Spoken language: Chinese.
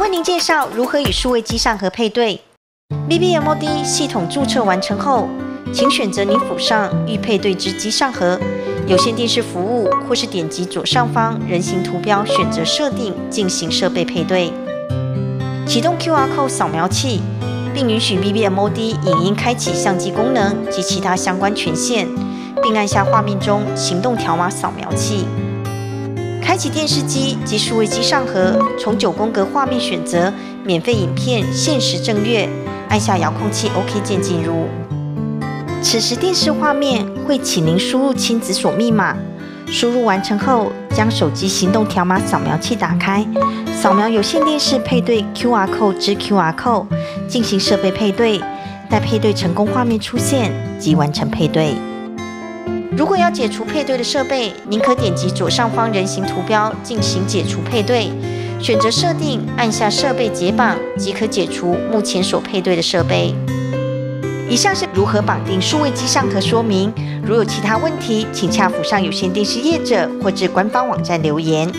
为您介绍如何与数位机上盒配对。BBMOD 系统注册完成后，请选择您府上预配对之机上盒、有线电视服务，或是点击左上方人形图标，选择设定进行设备配对。启动 QR Code 扫描器，并允许 BBMOD 影音开启相机功能及其他相关权限，并按下画面中行动条码扫描器。开启电视机及数位机上盒，从九宫格画面选择免费影片限时正月，按下遥控器 OK 键进入。此时电视画面会请您输入亲子锁密码，输入完成后，将手机行动条码扫描器打开，扫描有线电视配对 QR code 之 QR code，进行设备配对，待配对成功画面出现即完成配对。如果要解除配对的设备，您可点击左上方人形图标进行解除配对，选择设定，按下设备解绑即可解除目前所配对的设备。以上是如何绑定数位机上和说明，如有其他问题，请洽府上有线电视业者或至官方网站留言。